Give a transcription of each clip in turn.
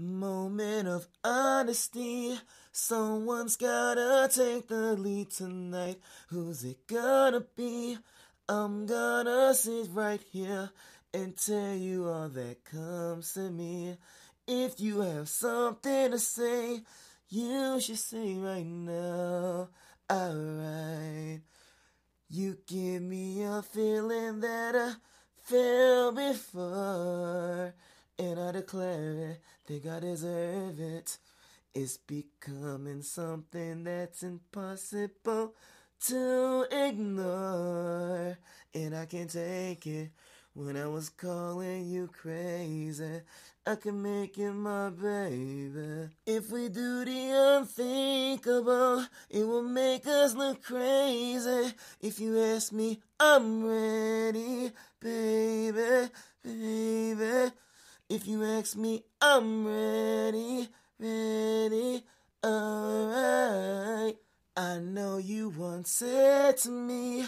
Moment of honesty. Someone's gotta take the lead tonight. Who's it gonna be? I'm gonna sit right here and tell you all that comes to me. If you have something to say, you should say right now. Alright. You give me a feeling that I felt before. And I declare it, think I deserve it. It's becoming something that's impossible to ignore. And I can't take it. When I was calling you crazy, I can make you my baby. If we do the unthinkable, it will make us look crazy. If you ask me, I'm ready, baby, baby. If you ask me, I'm ready, ready, alright. I know you once said to me,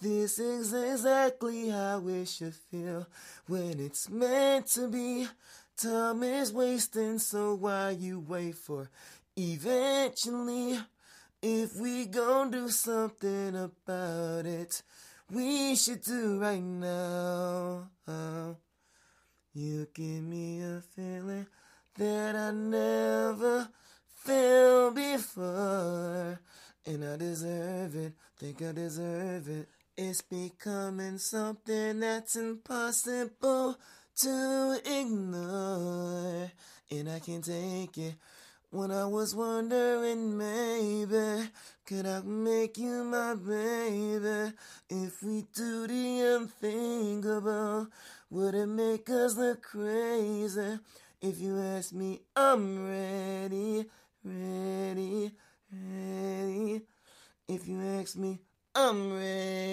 this is exactly how it should feel when it's meant to be. Time is wasting, so why you wait for eventually? If we gon' do something about it, we should do right now. You give me a feeling that I never felt before. And I deserve it, think I deserve it. It's becoming something that's impossible to ignore. And I can't take it. When I was wondering, maybe, could I make you my baby? If we do the unthinkable, would it make us look crazy? If you ask me, I'm ready, ready, ready. If you ask me, I'm ready.